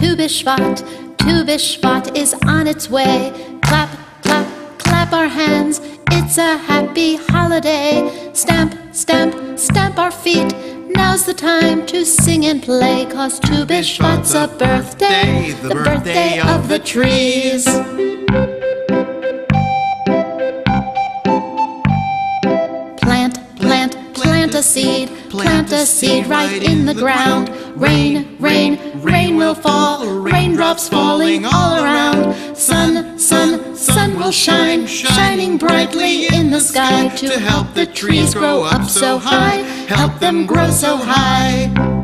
Bishvat, Tu Bishvat is on its way. Clap, clap, clap our hands, it's a happy holiday. Stamp, stamp, stamp our feet. Now's the time to sing and play, cause Tu Bishvat's a birthday, the birthday of the trees. Plant, plant, plant a seed, plant a seed right in the ground. Rain, rain, rain will fall, raindrops falling all around. Sun, sun, sun will shine, shining brightly in the sky to help the trees grow up so high, help them grow so high.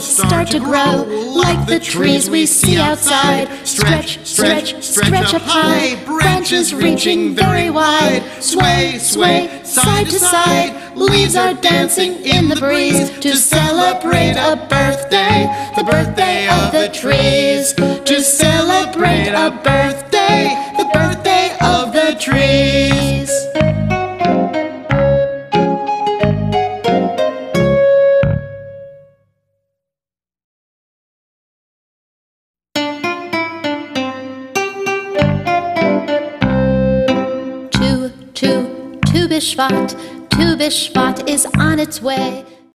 Start to grow like the trees we see outside. Stretch, stretch, stretch up high, branches reaching very wide. Sway, sway, side to side, leaves are dancing in the breeze to celebrate a birthday, the birthday of the trees. To celebrate a birthday, Bishvat, Tu Bishvat is on its way.